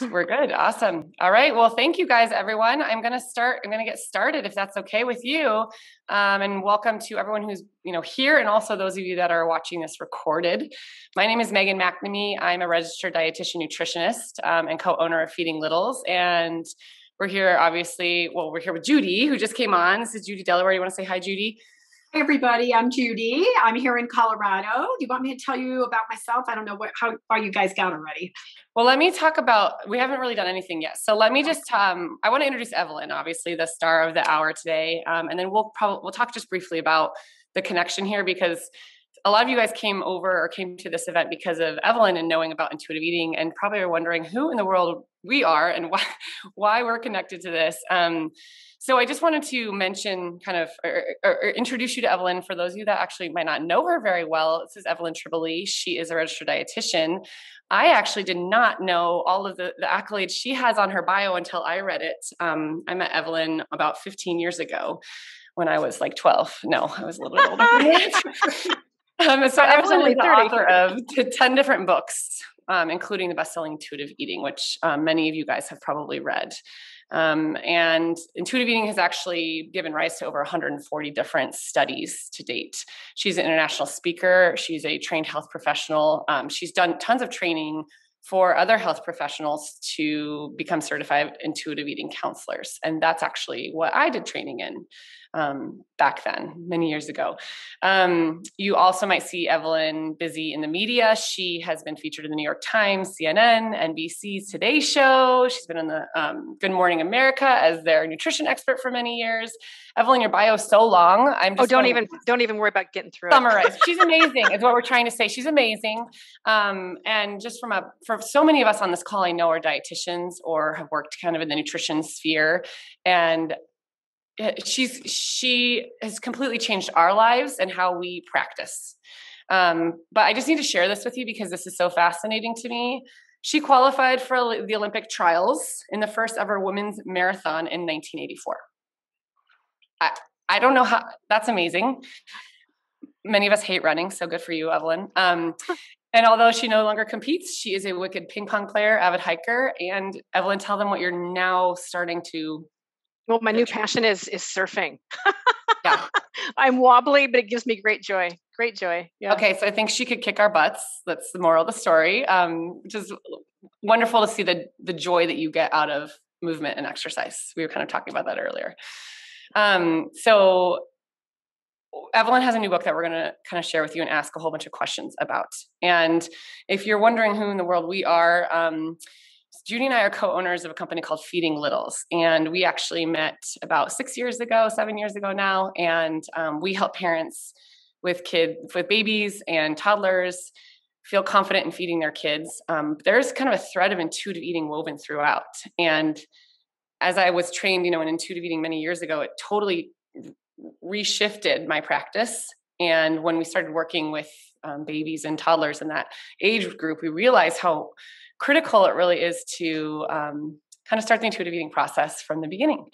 We're good. Awesome. All right. Well, thank you guys, everyone. I'm going to start. I'm going to get started if that's okay with you. Um, and welcome to everyone who's you know here, and also those of you that are watching this recorded. My name is Megan McNamee. I'm a registered dietitian nutritionist um, and co-owner of Feeding Littles, and we're here obviously. Well, we're here with Judy, who just came on. This is Judy Delaware. You want to say hi, Judy? Hey everybody, I'm Judy. I'm here in Colorado. Do you want me to tell you about myself? I don't know what how far you guys got already. Well, let me talk about. We haven't really done anything yet, so let me just. Um, I want to introduce Evelyn, obviously the star of the hour today, um, and then we'll probably we'll talk just briefly about the connection here because a lot of you guys came over or came to this event because of Evelyn and knowing about intuitive eating, and probably are wondering who in the world we are and why why we're connected to this. Um, so I just wanted to mention, kind of, or, or, or, introduce you to Evelyn for those of you that actually might not know her very well. This is Evelyn Tribole. She is a registered dietitian. I actually did not know all of the, the accolades she has on her bio until I read it. Um, I met Evelyn about 15 years ago when I was like 12. No, I was a little bit older. um, so I was only the author of 10 different books, um, including the best-selling Intuitive Eating, which um, many of you guys have probably read. Um, and intuitive eating has actually given rise to over 140 different studies to date. She's an international speaker, she's a trained health professional, um, she's done tons of training for other health professionals to become certified intuitive eating counselors. And that's actually what I did training in um, back then, many years ago. Um, you also might see Evelyn busy in the media. She has been featured in the New York Times, CNN, NBC's Today Show. She's been on the um, Good Morning America as their nutrition expert for many years. Evelyn, your bio is so long. I'm just oh, don't even don't even worry about getting through summarize. She's amazing. is what we're trying to say. She's amazing. Um, and just from a for so many of us on this call, I know are dietitians or have worked kind of in the nutrition sphere, and she's she has completely changed our lives and how we practice. Um, but I just need to share this with you because this is so fascinating to me. She qualified for the Olympic trials in the first ever women's marathon in 1984. I, I don't know how that's amazing. Many of us hate running, so good for you, Evelyn. Um, and although she no longer competes, she is a wicked ping pong player, avid hiker. And Evelyn, tell them what you're now starting to well, my new passion is is surfing. yeah. I'm wobbly, but it gives me great joy. Great joy. Yeah. Okay, so I think she could kick our butts. That's the moral of the story. Um, which is wonderful to see the the joy that you get out of movement and exercise. We were kind of talking about that earlier. Um, so Evelyn has a new book that we're going to kind of share with you and ask a whole bunch of questions about. And if you're wondering who in the world we are, um, Judy and I are co-owners of a company called Feeding Littles, and we actually met about six years ago, seven years ago now, and um, we help parents with kids, with babies and toddlers, feel confident in feeding their kids. Um, there's kind of a thread of intuitive eating woven throughout, and as I was trained, you know, in intuitive eating many years ago, it totally reshifted my practice. And when we started working with um, babies and toddlers in that age group, we realized how critical it really is to um, kind of start the intuitive eating process from the beginning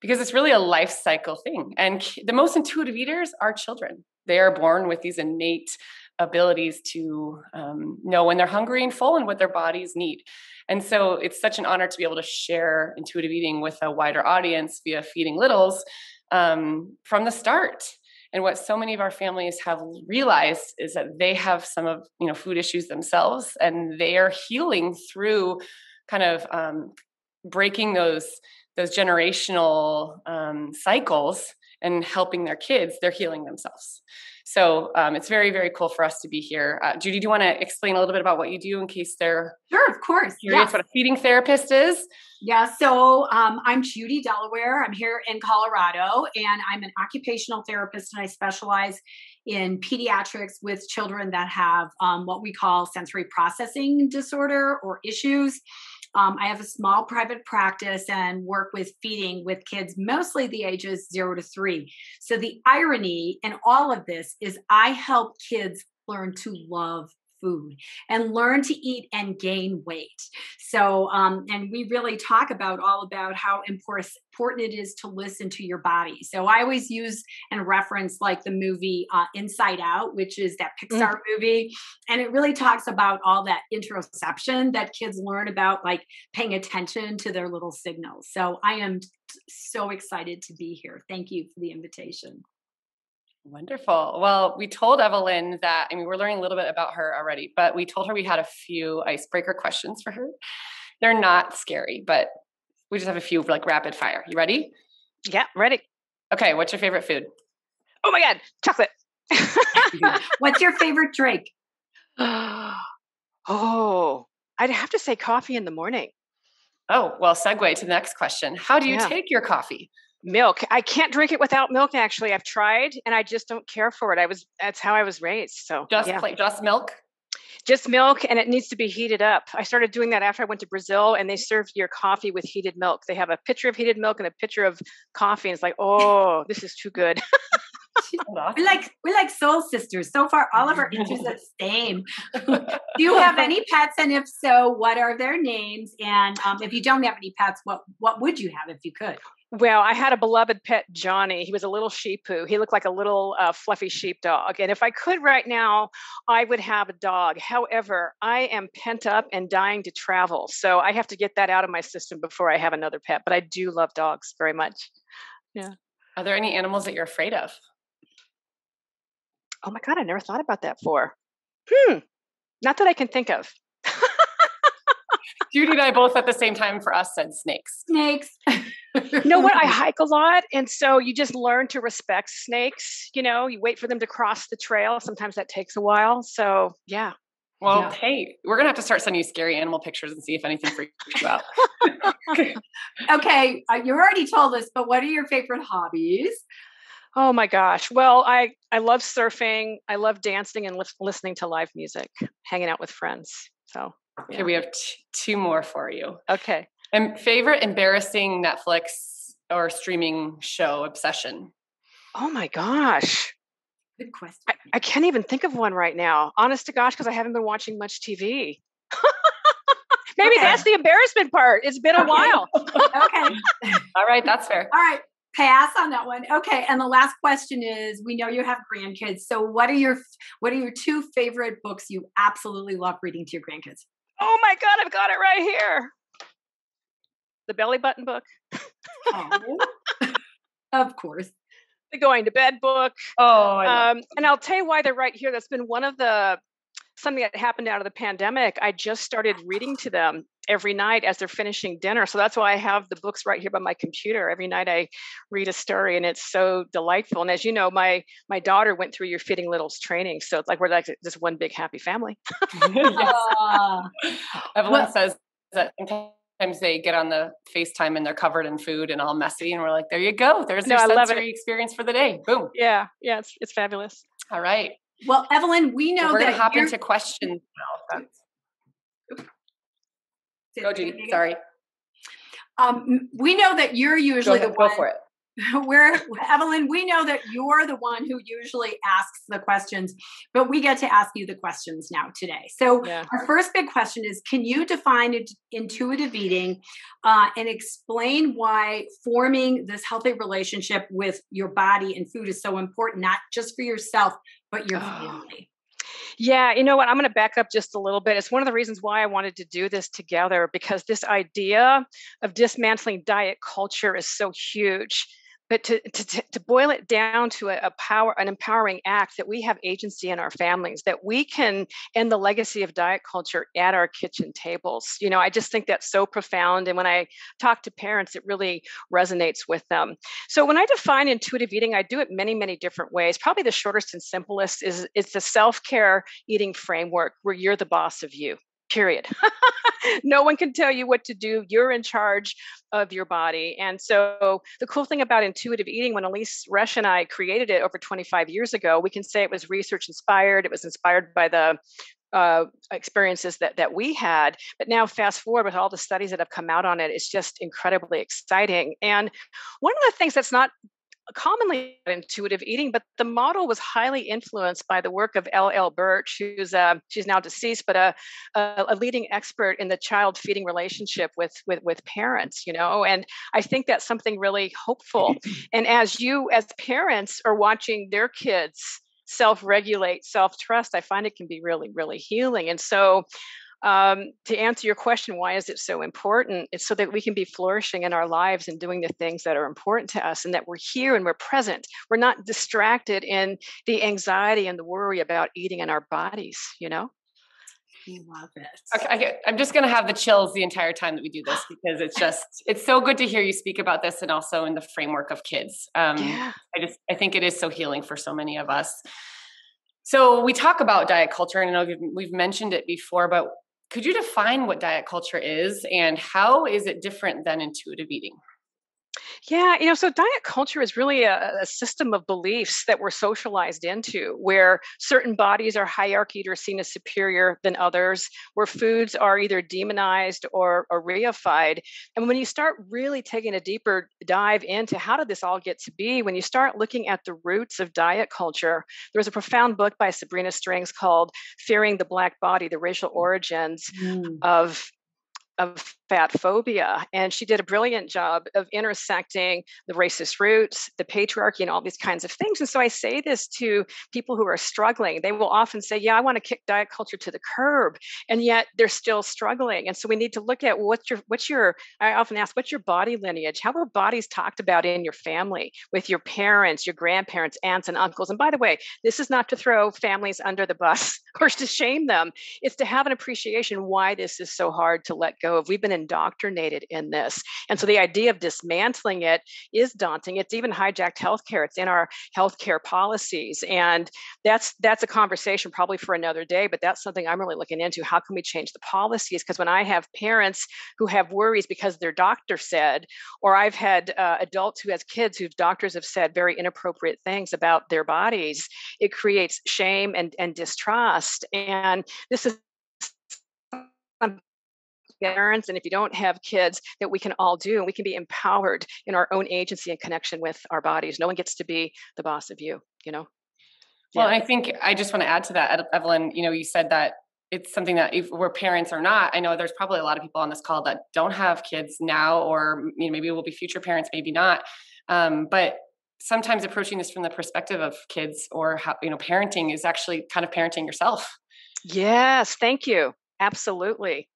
because it's really a life cycle thing. And the most intuitive eaters are children. They are born with these innate abilities to um, know when they're hungry and full and what their bodies need. And so it's such an honor to be able to share intuitive eating with a wider audience via Feeding Littles um, from the start. And what so many of our families have realized is that they have some of you know food issues themselves, and they are healing through kind of um, breaking those those generational um, cycles and helping their kids. They're healing themselves. So um, it's very, very cool for us to be here. Uh, Judy, do you want to explain a little bit about what you do in case they're sure, of course, curious yes. what a feeding therapist is? Yeah, so um, I'm Judy Delaware. I'm here in Colorado, and I'm an occupational therapist, and I specialize in pediatrics with children that have um, what we call sensory processing disorder or issues. Um, I have a small private practice and work with feeding with kids, mostly the ages zero to three. So, the irony in all of this is I help kids learn to love food and learn to eat and gain weight. So, um, and we really talk about all about how important important it is to listen to your body. So I always use and reference like the movie uh, Inside Out, which is that mm. Pixar mm. movie, and it really talks about all that interoception that kids learn about, like paying attention to their little signals. So I am so excited to be here. Thank you for the invitation. Wonderful. Well, we told Evelyn that, I mean, we're learning a little bit about her already, but we told her we had a few icebreaker questions for her. They're not scary, but we just have a few like rapid fire. You ready? Yeah, ready. Okay, what's your favorite food? Oh my God, chocolate. what's your favorite drink? oh, I'd have to say coffee in the morning. Oh, well, segue to the next question. How do you yeah. take your coffee? Milk i can't drink it without milk actually i've tried and i just don't care for it i was that's how i was raised so just yeah. plain just milk just milk and it needs to be heated up i started doing that after i went to brazil and they served your coffee with heated milk they have a pitcher of heated milk and a pitcher of coffee and it's like oh this is too good we're like we're like soul sisters. So far, all of our answers are the same. Do you have any pets, and if so, what are their names? And um, if you don't have any pets, what what would you have if you could? Well, I had a beloved pet, Johnny. He was a little sheep sheepoo. He looked like a little uh, fluffy sheepdog. And if I could right now, I would have a dog. However, I am pent up and dying to travel. So I have to get that out of my system before I have another pet. But I do love dogs very much. Yeah. Are there any animals that you're afraid of? Oh my God, I never thought about that for. Hmm. Not that I can think of. Judy and I both at the same time for us said snakes. Snakes. you know what? I hike a lot. And so you just learn to respect snakes. You know, you wait for them to cross the trail. Sometimes that takes a while. So, yeah. Well, yeah. hey, we're going to have to start sending you scary animal pictures and see if anything freaks you out. okay. Uh, you already told us, but what are your favorite hobbies? Oh my gosh. Well, I, I love surfing. I love dancing and li- listening to live music, hanging out with friends. So, yeah. Okay, we have t- two more for you. Okay. And favorite embarrassing Netflix or streaming show obsession? Oh my gosh. Good question. I, I can't even think of one right now. Honest to gosh, because I haven't been watching much TV. Maybe okay. that's the embarrassment part. It's been a okay. while. okay. All right, that's fair. All right, pass on that one. Okay, and the last question is: We know you have grandkids, so what are your what are your two favorite books you absolutely love reading to your grandkids? Oh my God, I've got it right here the belly button book. oh, of course. The going to bed book. Oh, um, and I'll tell you why they're right here. That's been one of the something that happened out of the pandemic. I just started reading to them every night as they're finishing dinner. So that's why I have the books right here by my computer. Every night I read a story and it's so delightful. And as you know, my my daughter went through your Feeding Littles training. So it's like we're like just one big happy family. Evelyn well, says that sometimes they get on the FaceTime and they're covered in food and all messy, and we're like, "There you go. There's no, your sensory experience for the day. Boom." Yeah, yeah, it's it's fabulous. All right. Well, Evelyn, we know so we're that gonna hop into questions. Go, Judy. Sorry. Um, we know that you're usually go the one. Go for it. We're Evelyn, we know that you're the one who usually asks the questions, but we get to ask you the questions now today. So, yeah. our first big question is Can you define intuitive eating uh, and explain why forming this healthy relationship with your body and food is so important, not just for yourself, but your family? Yeah, you know what? I'm going to back up just a little bit. It's one of the reasons why I wanted to do this together because this idea of dismantling diet culture is so huge but to, to, to boil it down to a, a, power an empowering act that we have agency in our families that we can end the legacy of diet culture at our kitchen tables. You know i just think that's so profound and when i talk to parents it really resonates with them. So when i define intuitive eating i do it many many different ways. Probably the shortest and simplest is it's a self-care eating framework where you're the boss of you period. no one can tell you what to do. You're in charge of your body. And so the cool thing about intuitive eating, when Elyse Resch and I created it over 25 years ago, we can say it was research inspired. It was inspired by the uh, experiences that that we had. But now, fast forward with all the studies that have come out on it, it's just incredibly exciting. And one of the things that's not commonly intuitive eating, but the model was highly influenced by the work of L.L. Birch, who's uh, she's now deceased, but a, a, a leading expert in the child feeding relationship with, with with parents. You know, and I think that's something really hopeful. and as you, as parents, are watching their kids self-regulate, self-trust, I find it can be really, really healing. And so um, to answer your question, why is it so important? It's so that we can be flourishing in our lives and doing the things that are important to us and that we're here and we're present. We're not distracted in the anxiety and the worry about eating in our bodies, you know? I love it. Okay, I am just going to have the chills the entire time that we do this because it's just it's so good to hear you speak about this and also in the framework of kids. Um, yeah. I just I think it is so healing for so many of us. So we talk about diet culture, and I know we've mentioned it before, but could you define what diet culture is and how is it different than intuitive eating? Yeah, you know, so diet culture is really a, a, system of beliefs that we're socialized into where certain bodies are hierarchied or seen as superior than others, where foods are either demonized or, or reified. And when you start really taking a deeper dive into how did this all get to be, when you start looking at the roots of diet culture, there's a profound book by Sabrina Strings called Fearing the Black Body, the Racial Origins mm. of of fat phobia. And she did a brilliant job of intersecting the racist roots, the patriarchy, and all these kinds of things. And so I say this to people who are struggling. They will often say, Yeah, I want to kick diet culture to the curb. And yet they're still struggling. And so we need to look at what's your, what's your, I often ask, what's your body lineage? How were bodies talked about in your family, with your parents, your grandparents, aunts, and uncles? And by the way, this is not to throw families under the bus or to shame them, it's to have an appreciation why this is so hard to let go of. We've been indoctrinated in this. And so the idea of dismantling it is daunting. It's even hijacked healthcare. It's in our healthcare policies. And that's that's a conversation probably for another day, but that's something I'm really looking into. How can we change the policies? Because when I have parents who have worries because their doctor said, or I've had uh, adults who has kids whose doctors have said very inappropriate things about their bodies, it creates shame and, and distrust. And this is parents and if you don't have kids that we can all do and we can be empowered in our own agency and connection with our bodies. No one gets to be the boss of you you know? Well yeah. i think i just want to add to that evelyn you know you said that it's something that if we're parents or not i know there's probably a lot of people on this call that don't have kids now or you know, maybe we'll be future parents maybe not. Um, but sometimes approaching this from the perspective of kids or how you know parenting is actually kind of parenting yourself. Yes thank you. Absolutely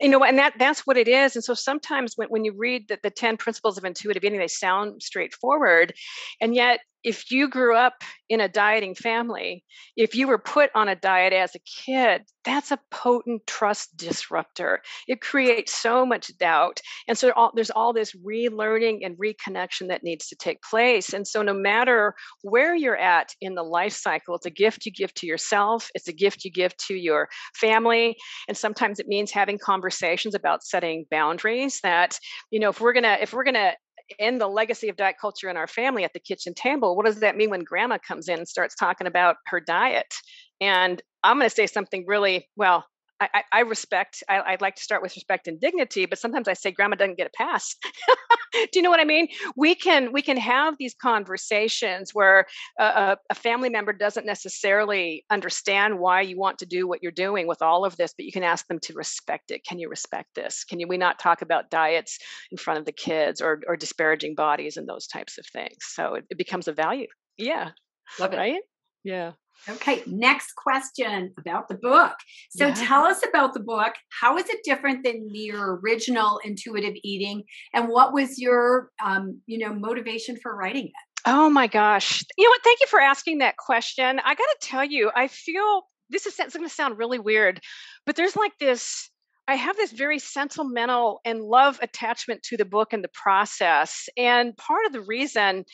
you know and that that's what it is and so sometimes when, when you read the, the 10 principles of intuitive eating they sound straightforward and yet if you grew up in a dieting family, if you were put on a diet as a kid, that's a potent trust disruptor. It creates so much doubt. And so there's all this relearning and reconnection that needs to take place. And so, no matter where you're at in the life cycle, it's a gift you give to yourself, it's a gift you give to your family. And sometimes it means having conversations about setting boundaries that, you know, if we're going to, if we're going to end the legacy of diet culture in our family at the kitchen table. What does that mean when grandma comes in and starts talking about her diet? And I'm going to say something really, well, I, I, respect. I, would like to start with respect and dignity, but sometimes I say grandma doesn't get a pass. Do you know what I mean? We can we can have these conversations where a, a, family member doesn't necessarily understand why you want to do what you're doing with all of this, but you can ask them to respect it. Can you respect this? Can you we not talk about diets in front of the kids or or disparaging bodies and those types of things? So it, it becomes a value. Yeah. Love it. Right? Yeah. Okay, next question about the book. So yeah. tell us about the book. How is it different than your original intuitive eating and what was your um, you know, motivation for writing it? Oh my gosh. You know what? Thank you for asking that question. I got to tell you, I feel this is going to sound really weird, but there's like this I have this very sentimental and love attachment to the book and the process. And part of the reason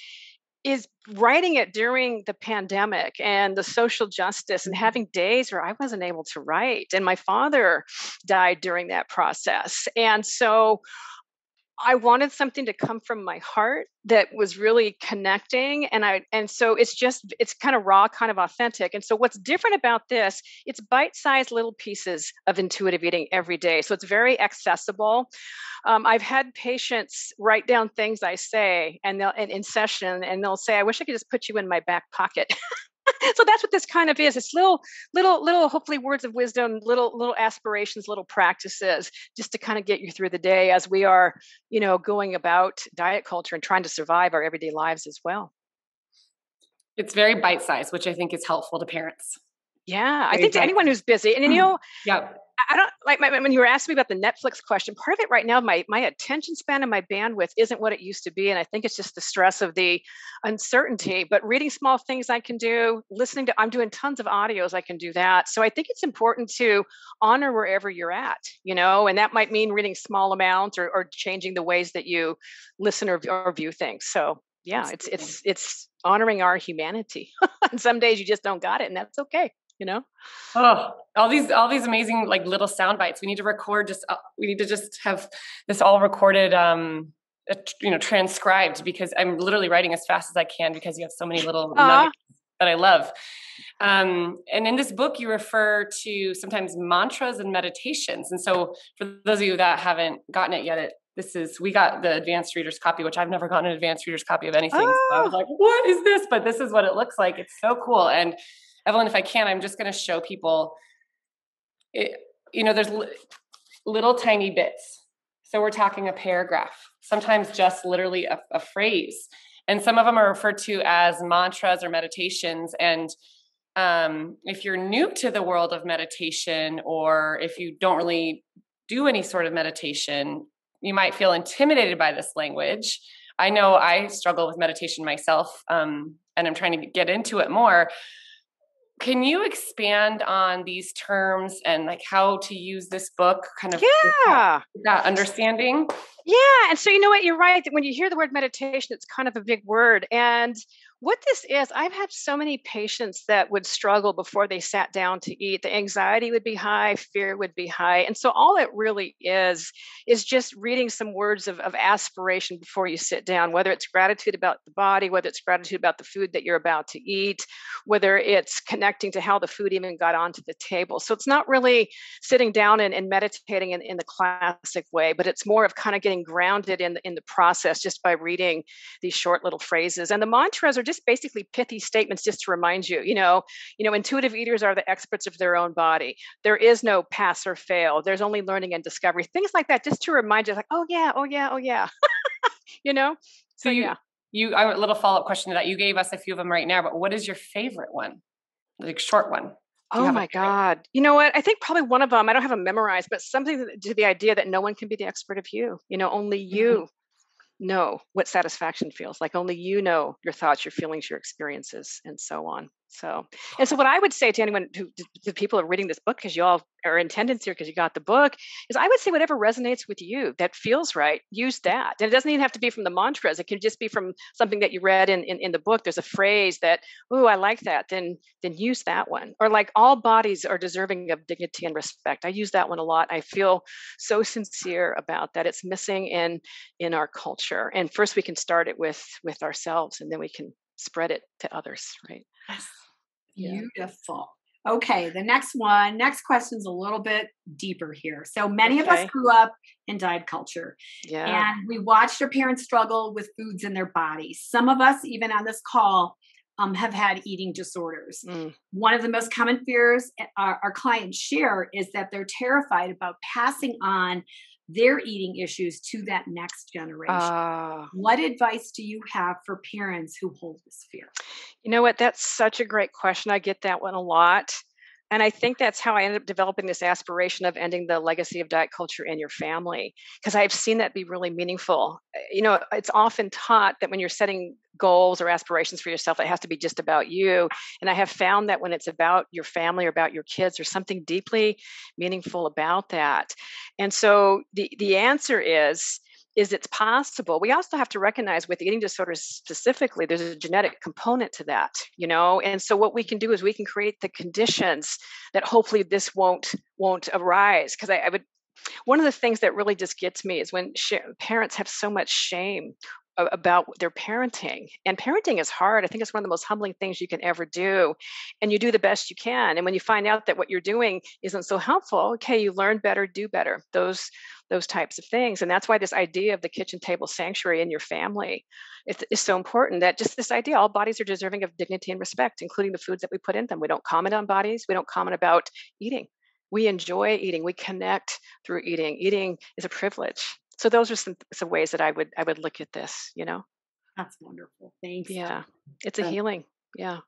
is writing it during the pandemic and the social justice and mm-hmm. having days where I wasn't able to write. And my father died during that process. And so I wanted something to come from my heart that was really connecting and I and so it's just it's kind of raw kind of authentic and so what's different about this it's bite-sized little pieces of intuitive eating every day so it's very accessible. Um, I've had patients write down things I say and they'll in, in session and they'll say I wish I could just put you in my back pocket so that's what this kind of is. It's little little little hopefully words of wisdom little little aspirations little practices just to kind of get you through the day as we are you know going about diet culture and trying to survive our everyday lives as well. It's very bite sized which i think is helpful to parents. Yeah, I think to anyone who's busy, and you mm-hmm. know, yeah, I don't like my, when you were asking me about the Netflix question. Part of it right now, my my attention span and my bandwidth isn't what it used to be, and I think it's just the stress of the uncertainty. But reading small things I can do, listening to I'm doing tons of audios, I can do that. So I think it's important to honor wherever you're at, you know, and that might mean reading small amounts or, or changing the ways that you listen or, or view things. So yeah, it's it's it's honoring our humanity. and some days you just don't got it, and that's okay you know? Oh all these all these amazing like little sound bites. We need to record just uh, we need to just have this all recorded um uh, you know transcribed because i'm literally writing as fast as i can because you have so many little nuggets that i love. Um, and in this book you refer to sometimes mantras and meditations. And so for those of you that haven't gotten it yet it this is we got the advanced readers copy which i've never gotten an advanced readers copy of anything. Oh. so i was ah. like what is this? But this is what it looks like. It's so cool. And Evelyn, if I can, I'm just going to show people, it, you know, there's li- little tiny bits. So we're talking a paragraph, sometimes just literally a, a phrase. And some of them are referred to as mantras or meditations. And um, if you're new to the world of meditation, or if you don't really do any sort of meditation, you might feel intimidated by this language. I know I struggle with meditation myself, um, and I'm trying to get into it more can you expand on these terms and like how to use this book kind of yeah. that understanding? Yeah and so you know what you're right that when you hear the word meditation it's kind of a big word and what this is, I've had so many patients that would struggle before they sat down to eat. The anxiety would be high, fear would be high. And so, all it really is, is just reading some words of, of aspiration before you sit down, whether it's gratitude about the body, whether it's gratitude about the food that you're about to eat, whether it's connecting to how the food even got onto the table. So, it's not really sitting down and, and meditating in, in the classic way, but it's more of kind of getting grounded in in the process just by reading these short little phrases. And the mantras are just basically pithy statements just to remind you, you know, you know, intuitive eaters are the experts of their own body. There is no pass or fail. There's only learning and discovery. Things like that, just to remind you, like, oh yeah, oh yeah, oh yeah. you know? So, so you, yeah. You a little follow-up question to that. You gave us a few of them right now, but what is your favorite one? Like short one. Oh my God. You know what? I think probably one of them, I don't have them memorized, but something to the idea that no one can be the expert of you. You know, only you mm-hmm know what satisfaction feels like. Only you know your thoughts, your feelings, your experiences, and so on. So, and so what I would say to anyone who, to people are reading this book, because you all are in attendance here because you got the book, is I would say whatever resonates with you that feels right, use that. And it doesn't even have to be from the mantras. It can just be from something that you read in, in, in the book. There's a phrase that, oh, I like that. Then, then use that one. Or like all bodies are deserving of dignity and respect. I use that one a lot. I feel so sincere about that. It's missing in, in our culture. And first we can start it with, with ourselves and then we can spread it to others, right? Yes. Beautiful. Yeah. Okay, the next one, next question is a little bit deeper here. So many okay. of us grew up in diet culture. Yeah. And we watched our parents struggle with foods in their bodies. Some of us, even on this call, um, have had eating disorders. Mm. One of the most common fears eh, our, our clients share is that they're terrified about passing on their eating issues to that next generation. Uh, what advice do you have for parents who hold this fear? You know what? That's such a great question. I get that one a lot. And I think that's how I ended up developing this aspiration of ending the legacy of diet culture in your family, because I've seen that be really meaningful. Eh, you know, it's often taught that when you're setting goals or aspirations for yourself, it has to be just about you. And I have found that when it's about your family or about your kids, there's something deeply meaningful about that. And so the, the answer is, is it's possible. We also have to recognize with eating disorders specifically, there's a genetic component to that, you know. And so what we can do is we can create the conditions that hopefully this won't won't arise. Because I, I, would one of the things that really just gets me is when sh- parents have so much shame about their parenting. And parenting is hard. I think it's one of the most humbling things you can ever do. And you do the best you can. And when you find out that what you're doing isn't so helpful, okay, you learn better, do better. Those those types of things. And that's why this idea of the kitchen table sanctuary in your family is, is so important that just this idea, all bodies are deserving of dignity and respect, including the foods that we put in them. We don't comment on bodies, we don't comment about eating. We enjoy eating, we connect through eating. Eating is a privilege so those are some some ways that I would I would look at this. You know. That's wonderful. Thanks. Yeah, it's a healing. Yeah.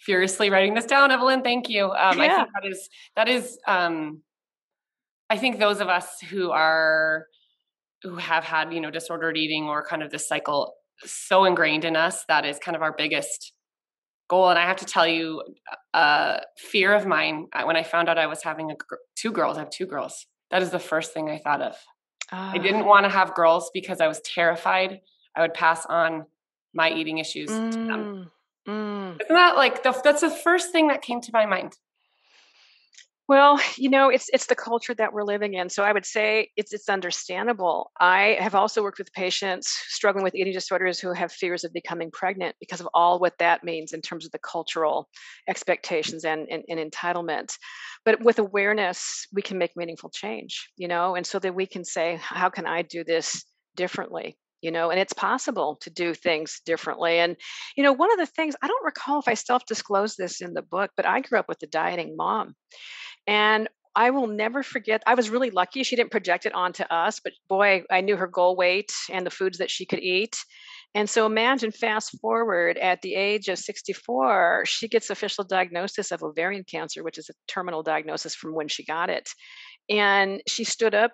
Furiously writing this down, Evelyn. Thank you. Um, yeah. I think that is that is. Um, I think those of us who are who have had you know disordered eating or kind of this cycle so ingrained in us that is kind of our biggest goal and i have to tell you a uh, fear of mine when i found out i was having a, two girls i have two girls that is the first thing i thought of I didn't ah. want to have girls because I was terrified I would pass on my eating issues mm, to them. Mm. mm. Isn't that like the, that's the first thing that came to my mind? Well, you know, it's it's the culture that we're living in. So I would say it's it's understandable. I have also worked with patients struggling with eating disorders who have fears of becoming pregnant because of all what that means in terms of the cultural expectations and, and, and entitlement. But with awareness, we can make meaningful change, you know, and so that we can say, how can I do this differently? you know and it's possible to do things differently and you know one of the things i don't recall if i self-disclosed this in the book but i grew up with a dieting mom and I will never forget. I was really lucky she didn't project it onto us, but boy, I knew her goal weight and the foods that she could eat. And so imagine fast forward at the age of 64, she gets official diagnosis of ovarian cancer, which is a terminal diagnosis from when she got it. And she stood up,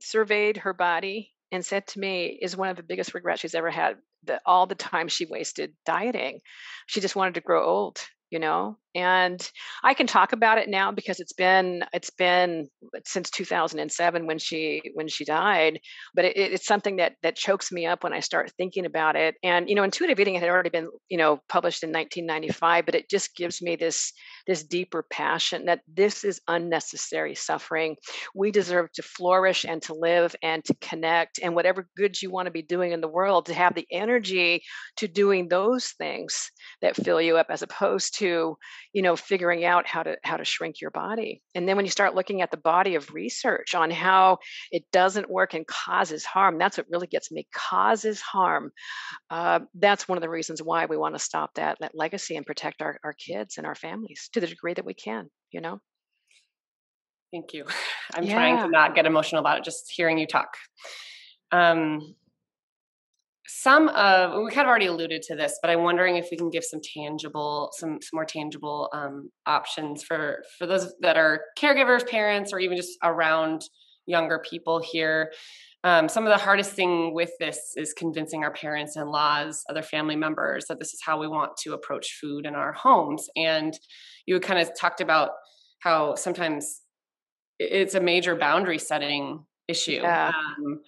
surveyed her body, and said to me, is one of the biggest regrets she's ever had that all the time she wasted dieting. She just wanted to grow old you know and i can talk about it now because it's been it's been since 2007 when she when she died but it, it's something that that chokes me up when i start thinking about it. And you know intuitive eating had already been you know published in 1995 but it just gives me this this deeper passion that this is unnecessary suffering. We deserve to flourish and to live and to connect and whatever goods you want to be doing in the world to have the energy to doing those things that fill you up as opposed to you know figuring out how to how to shrink your body. And then when you start looking at the body of research on how it doesn't work and causes harm that's what really gets me causes harm. Uh, that's one of the reasons why we want to stop that that legacy and protect our, our kids and our families to the degree that we can you know? Thank you. I'm yeah. trying to not get emotional about it just hearing you talk. Um, some of we kind of already alluded to this but i'm wondering if we can give some tangible some, some more tangible um, options for for those that are caregivers parents or even just around younger people here. Um, some of the hardest thing with this is convincing our parents and laws other family members that this is how we want to approach food in our homes. And you kind of talked about how sometimes it's a major boundary setting issue. Yeah. um,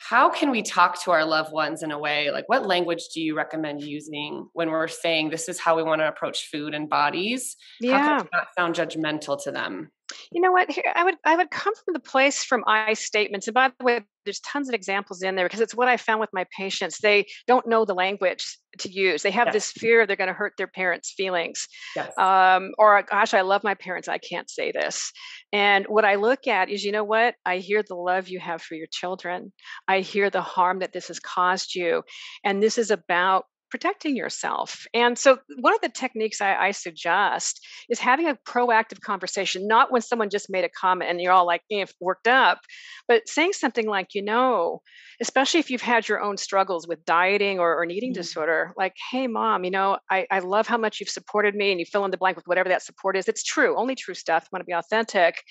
how can we talk to our loved ones in a way like what language do you recommend using when we're saying this is how we want to approach food and bodies yeah. how can it not sound judgmental to them you know what? Here, I would I would come from the place from I statements. And by the way, there's tons of examples in there because it's what I found with my patients. They don't know the language to use. They have yes. this fear they're going to hurt their parents' feelings. Yes. Um, or gosh, I love my parents. I can't say this. And what I look at is, you know what? I hear the love you have for your children. I hear the harm that this has caused you. And this is about protecting yourself. And so, one of the techniques I, I, suggest is having a proactive conversation, not when someone just made a comment and you're all like eh, worked up, but saying something like, you know, especially if you've had your own struggles with dieting or, or an eating mm-hmm. disorder, like, hey, mom, you know, I, I love how much you've supported me, and you fill in the blank with whatever that support is. It's true, only true stuff. I want to be authentic.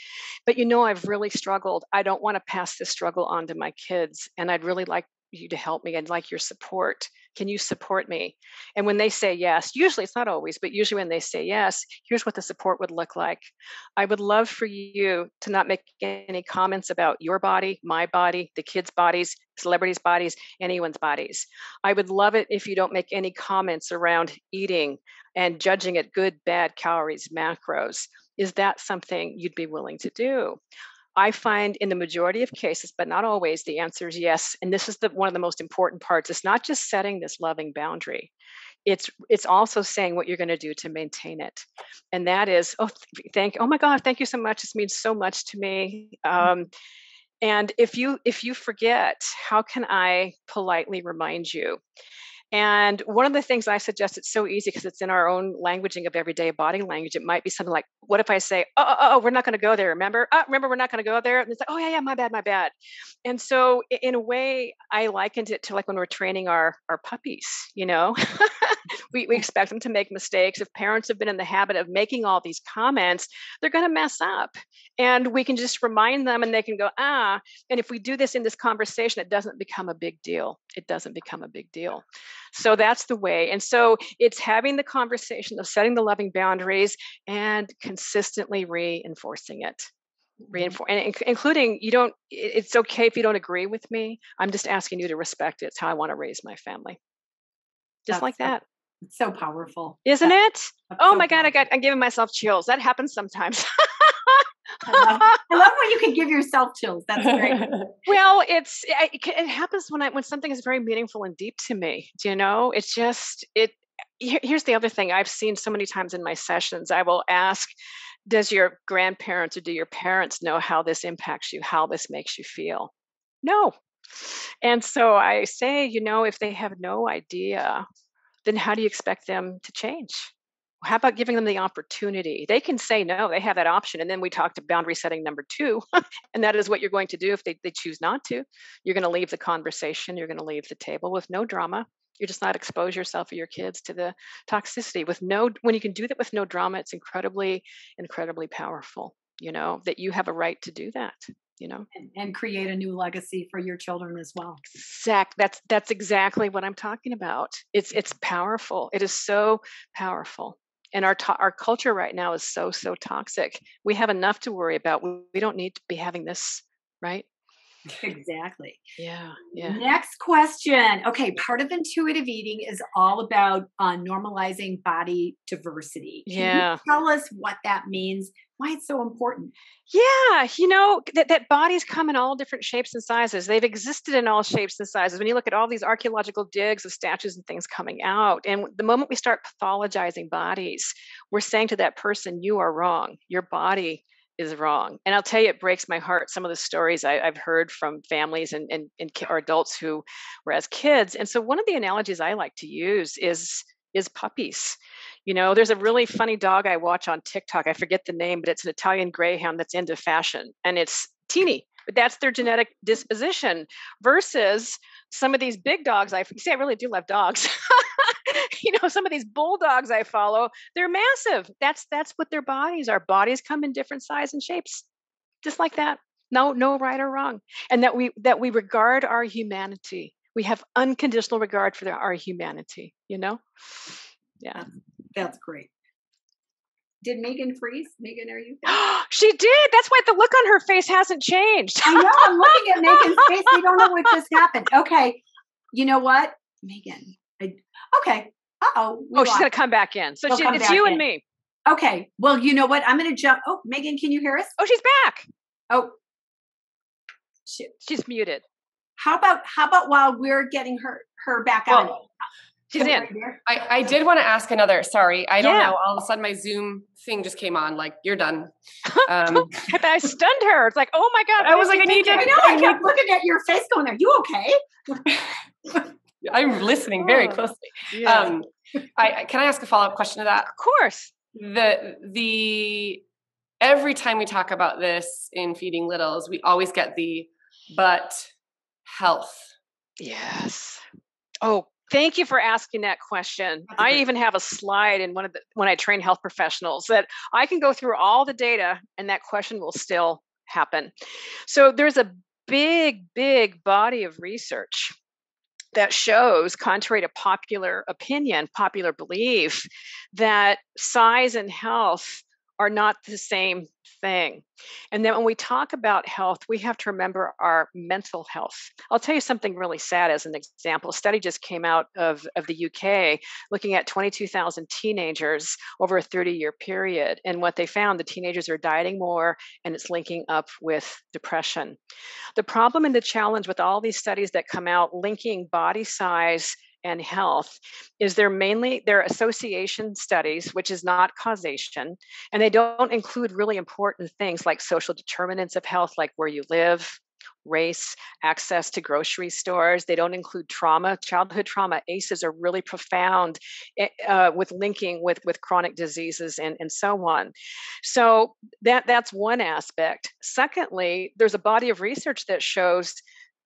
But you know, I've really struggled. I don't want to pass this struggle on to my kids, and I'd really like you to help me. I'd like your support. Can you support me? And when they say yes, usually it's not always, but usually when they say yes, here's what the support would look like. I would love for you to not make any comments about your body, my body, the kids' bodies, celebrities' bodies, anyone's bodies. I would love it if you don't make any comments around eating and judging it good, bad, calories, macros. Is that something you'd be willing to do? I find in the majority of cases, but not always, the answer is yes. And this is the one of the most important parts. It's not just setting this loving boundary. It's it's also saying what you're going to do to maintain it, and that is oh thank oh my God thank you so much this means so much to me. Um, and if you if you forget, how can I politely remind you? And one of the things I suggest, it's so easy because it's in our own languaging of everyday body language. It might be something like, what if I say, oh, oh, oh, oh we're not going to go there, remember? Oh, remember, we're not going to go there. And it's like, oh, yeah, yeah, my bad, my bad. And so in a way, I likened it to like when we're training our, our puppies, you know, we, we expect them to make mistakes. If parents have been in the habit of making all these comments, they're going to mess up. And we can just remind them and they can go, ah. And if we do this in this conversation, it doesn't become a big deal. It doesn't become a big deal. So that's the way. And so it's having the conversation of setting the loving boundaries and consistently reinforcing it. Mm-hmm. Reinforce and including you don't it's okay if you don't agree with me. I'm just asking you to respect it. It's how I want to raise my family. Just that's like that. It's so powerful. Isn't it? Oh so my God, I got I'm giving myself chills. That happens sometimes. I love, I love when you can give yourself chills. That's great. well, it's it, it happens when I when something is very meaningful and deep to me. Do you know? It's just it. Here's the other thing I've seen so many times in my sessions. I will ask, "Does your grandparents or do your parents know how this impacts you? How this makes you feel?" No. And so I say, you know, if they have no idea, then how do you expect them to change? how about giving them the opportunity? They can say no, they have that option. And then we talk to boundary setting number two, and that is what you're going to do if they, they choose not to. You're going to leave the conversation, you're going to leave the table with no drama. You're just not expose yourself or your kids to the toxicity with no when you can do that with no drama, it's incredibly, incredibly powerful, you know, that you have a right to do that you know? And, and, create a new legacy for your children as well. Exact that's that's exactly what i'm talking about. It's it's powerful. It is so powerful. And our to- our culture right now is so so toxic. We have enough to worry about. We don't need to be having this right exactly yeah yeah next question okay part of intuitive eating is all about uh, normalizing body diversity Can yeah tell us what that means why it's so important. Yeah, you know, that, that bodies come in all different shapes and sizes. They've existed in all shapes and sizes. When you look at all these archaeological digs of statues and things coming out, and the moment we start pathologizing bodies, we're saying to that person, you are wrong. Your body is wrong. And I'll tell you, it breaks my heart. Some of the stories I, have heard from families and, and, and or adults who were as kids. And so one of the analogies I like to use is is puppies. You know, there's a really funny dog I watch on TikTok. I forget the name, but it's an Italian greyhound that's into fashion and it's teeny, but that's their genetic disposition versus some of these big dogs I see I really do love dogs. you know, some of these bulldogs I follow, they're massive. That's that's what their bodies are. Bodies come in different size and shapes. Just like that. No no right or wrong. And that we that we regard our humanity we have unconditional regard for our humanity you know yeah that's great did Megan freeze? Megan, are you? she did. That's why the look on her face hasn't changed. I know. I'm looking at Megan's face. We don't know what just happened. Okay. You know what, Megan? I, okay. Oh. Oh, she's gonna come back in. So she, it's you in. and me. Okay. Well, you know what? I'm gonna jump. Oh, Megan, can you hear us? Oh, she's back. Oh, she, she's muted. How about how about while we're getting her her back well, on? She's in. I, I did want to ask another. Sorry, I don't yeah. know. All of a sudden, my Zoom thing just came on. Like you're done. Um, I stunned her. It's like, oh my god! I was like, I need to. I know. I, I kept looking at your face, going, "Are you okay?" I'm listening very oh, closely. Yeah. Um, I can I ask a follow up question to that? Of course. The the every time we talk about this in feeding littles, we always get the but health. Yes. Oh, thank you for asking that question. I even have a slide in one of the when I train health professionals that I can go through all the data and that question will still happen. So there's a big big body of research that shows contrary to popular opinion, popular belief that size and health are not the same thing. And then when we talk about health, we have to remember our mental health. I'll tell you something really sad as an example. A study just came out of, of the UK looking at 22,000 teenagers over a 30 year period. And what they found the teenagers are dieting more and it's linking up with depression. The problem and the challenge with all these studies that come out linking body size and health is they're mainly they're association studies which is not causation and they don't include really important things like social determinants of health like where you live race access to grocery stores. They don't include trauma childhood trauma. ACEs are really profound eh, uh, with linking with with chronic diseases and and so on. So that that's one aspect. Secondly there's a body of research that shows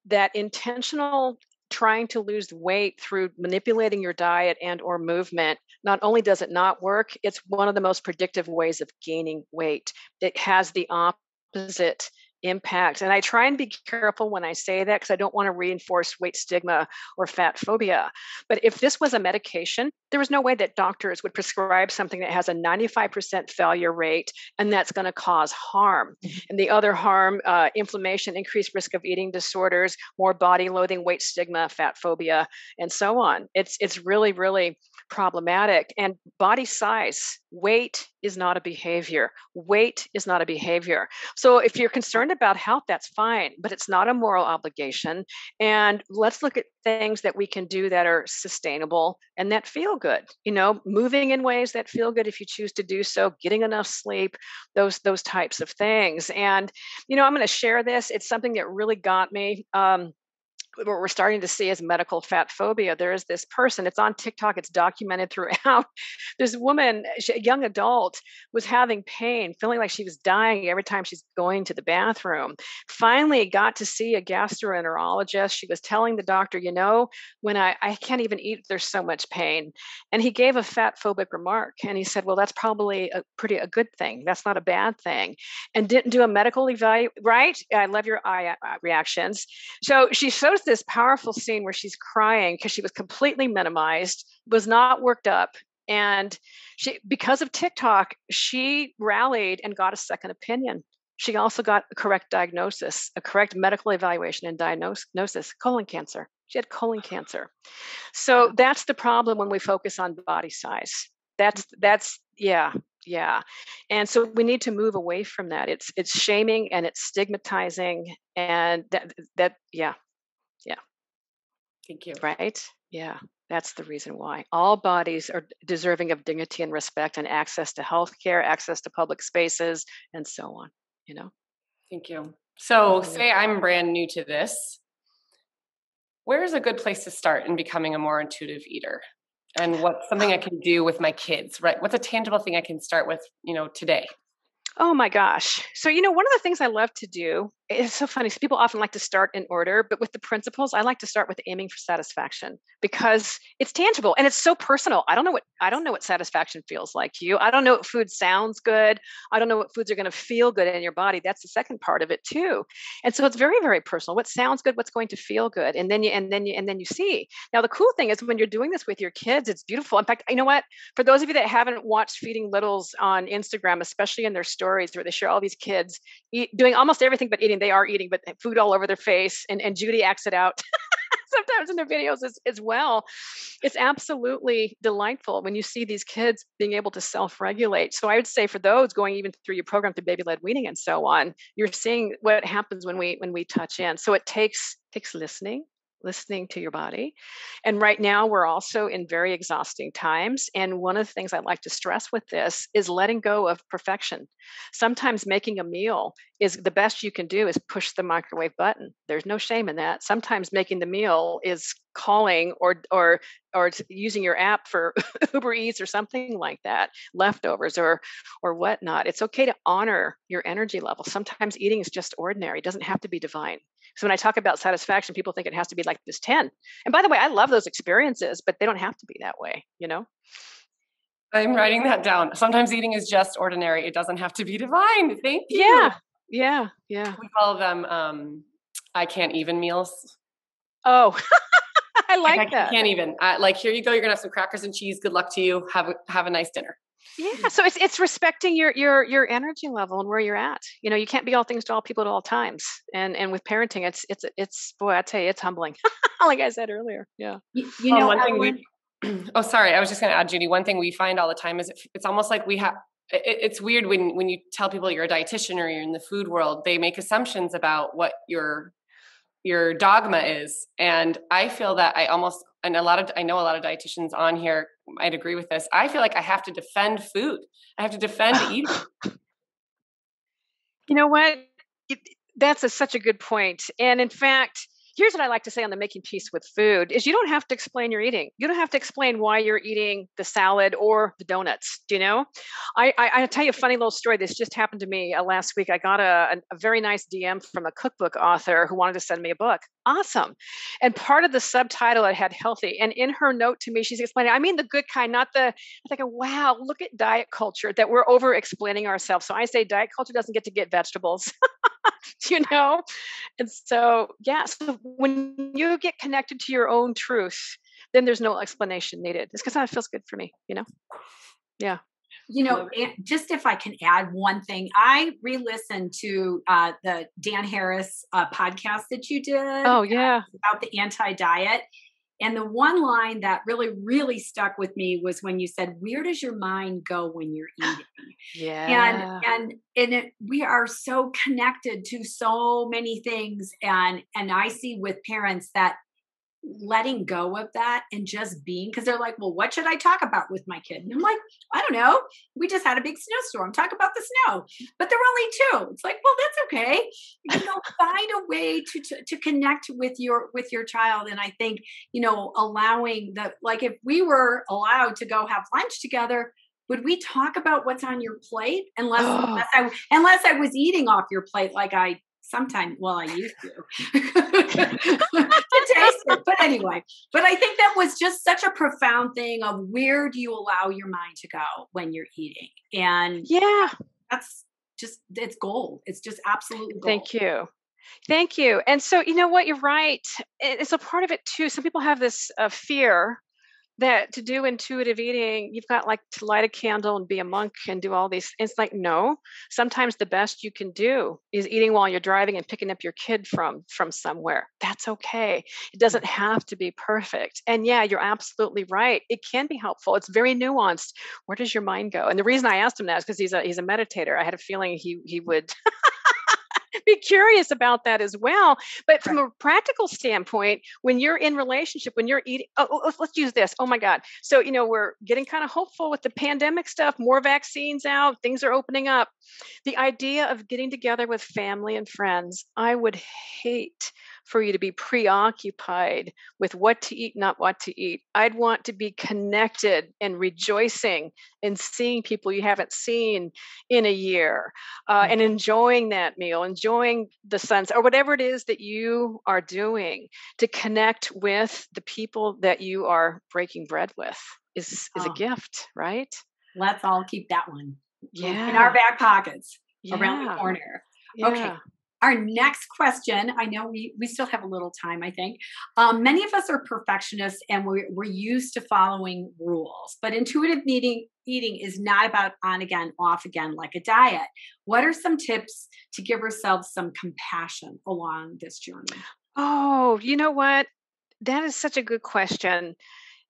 that intentional trying to lose weight through manipulating your diet and or movement not only does it not work it's one of the most predictive ways of gaining weight. It has the opposite impact. And I try and be careful when I say that because I don't want to reinforce weight stigma or fat phobia. But if this was a medication, there was no way that doctors would prescribe something that has a 95% failure rate and that's going to cause harm. Mm-hmm. And the other harm, uh, inflammation, increased risk of eating disorders, more body loathing, weight stigma, fat phobia, and so on. It's it's really really problematic. And body size, weight is not a behavior. Weight is not a behavior. So if you're concerned about health, that's fine, but it's not a moral obligation. And let's look at things that we can do that are sustainable and that feel good. You know, moving in ways that feel good if you choose to do so, getting enough sleep, those those types of things. And you know, I'm going to share this. It's something that really got me. Um, what we're starting to see is medical fat phobia. There is this person, it's on TikTok, it's documented throughout. This woman, a young adult, was having pain, feeling like she was dying every time she's going to the bathroom. Finally, got to see a gastroenterologist. She was telling the doctor, you know, when I, I can't even eat, there's so much pain. And he gave a fat phobic remark. And he said, well, that's probably a pretty a good thing. That's not a bad thing. And didn't do a medical evaluation, right? I love your eye uh, reactions. So she this powerful scene where she's crying because she was completely minimized, was not worked up. And she, because of TikTok, she rallied and got a second opinion. She also got a correct diagnosis, a correct medical evaluation and diagnosis colon cancer. She had colon cancer. So that's the problem when we focus on body size. That's that's yeah, yeah. And so we need to move away from that. It's it's shaming and it's stigmatizing and that that yeah. Thank you. Right? Yeah. That's the reason why. All bodies are deserving of dignity and respect and access to health care, access to public spaces, and so on. You know? Thank you. So, mm-hmm. say I'm brand new to this. Where's a good place to start in becoming a more intuitive eater? And what's something I can do with my kids, right? What's a tangible thing I can start with, you know, today? Oh my gosh. So, you know, one of the things I love to do it's so funny. So people often like to start in order, but with the principles, I like to start with aiming for satisfaction because it's tangible and it's so personal. I don't know what I don't know what satisfaction feels like to you. I don't know what food sounds good. I don't know what foods are going to feel good in your body. That's the second part of it too. And so it's very very personal. What sounds good, what's going to feel good, and then you and then you and then you see. Now the cool thing is when you're doing this with your kids, it's beautiful. In fact, you know what? For those of you that haven't watched Feeding Littles on Instagram, especially in their stories where they share all these kids eat, doing almost everything but eating they are eating, but food all over their face. And, and Judy acts it out sometimes in their videos as, as well. It's absolutely delightful when you see these kids being able to self regulate. So I would say for those going even through your program through baby led weaning and so on, you're seeing what happens when we when we touch in. So it takes takes listening listening to your body. And right now, we're also in very exhausting times. And one of the things I like to stress with this is letting go of perfection. Sometimes making a meal is the best you can do is push the microwave button. There's no shame in that. Sometimes making the meal is calling or or or using your app for Uber Eats or something like that, leftovers or or whatnot. It's okay to honor your energy level. Sometimes eating is just ordinary. It doesn't have to be divine. So when I talk about satisfaction, people think it has to be like this 10. And by the way, I love those experiences, but they don't have to be that way, you know? I'm writing that down. Sometimes eating is just ordinary. It doesn't have to be divine. Thank you. Yeah. Yeah. Yeah. We call them um I can't even meals. Oh. I like, like that. I can't even. like here you go. You're gonna have some crackers and cheese. Good luck to you. Have a have a nice dinner. Yeah hmm. so it's it's respecting your your your energy level and where you're at. You know you can't be all things to all people at all times and and with parenting it's it's it's boy i tell you it's humbling. Like i said earlier yeah. You, you oh, know one thing we oh sorry i was just going to add judy one thing we find all the time is it's almost like we have it's weird when when you tell people you're a dietitian or you're in the food world they make assumptions about what your your dogma is and i feel that i almost and a lot of i know a lot of dietitians on here might agree with this i feel like i have to defend food. I have to defend eating. You know what? That's a, such a good point. And in fact here's what I like to say on the making peace with food is you don't have to explain your eating. You don't have to explain why you're eating the salad or the donuts. Do you know? I I, I tell you a funny little story. This just happened to me uh, last week. I got a, a, very nice DM from a cookbook author who wanted to send me a book. Awesome. And part of the subtitle it had healthy. And in her note to me, she's explaining, I mean the good kind, not the I think, wow, look at diet culture that we're over explaining ourselves. So I say diet culture doesn't get to get vegetables. you know? And so, yeah, so when you get connected to your own truth, then there's no explanation needed. It's because that feels good for me, you know? Yeah. You know, just if I can add one thing, I re listened to uh, the Dan Harris uh, podcast that you did. Oh, yeah. About the anti diet. And the one line that really, really stuck with me was when you said, "Where does your mind go when you're eating?" yeah. And and and it, we are so connected to so many things, and and I see with parents that letting go of that and just being because they're like, well, what should I talk about with my kid? And I'm like, I don't know. We just had a big snowstorm. Talk about the snow, but they're only two. It's like, well, that's okay. You know, find a way to, to to connect with your with your child. And I think you know, allowing the like if we were allowed to go have lunch together. Would we talk about what's on your plate unless unless I unless I was eating off your plate like I sometimes well i used to. To taste it but anyway but i think that was just such a profound thing of where do you allow your mind to go when you're eating? And yeah. that's just it's gold. It's just absolutely gold. thank you. Thank you. And so you know what? You're right. It's a part of it too. Some people have this uh, fear that to do intuitive eating, you've got like to light a candle and be a monk and do all these. It's like, no, sometimes the best you can do is eating while you're driving and picking up your kid from from somewhere. That's okay. It doesn't have to be perfect. And yeah, you're absolutely right. It can be helpful. It's very nuanced. Where does your mind go? And the reason I asked him that is because he's a he's a meditator. I had a feeling he he would be curious about that as well. But from a practical standpoint, when you're in relationship, when you're eating, oh, oh let's, let's use this. Oh my God. So, you know, we're getting kind of hopeful with the pandemic stuff, more vaccines out, things are opening up. The idea of getting together with family and friends, I would hate for you to be preoccupied with what to eat, not what to eat. I'd want to be connected and rejoicing and seeing people you haven't seen in a year uh, and mm-hmm. enjoying that meal, enjoying the sunset, or whatever it is that you are doing to connect with the people that you are breaking bread with is, is oh. a gift, right? Let's all keep that one yeah. in our back pockets yeah. around the corner. Yeah. Okay. Our next question, I know we, we still have a little time, I think. Um, many of us are perfectionists and we're, we're used to following rules, but intuitive eating, eating is not about on again, off again like a diet. What are some tips to give ourselves some compassion along this journey? Oh, you know what? That is such a good question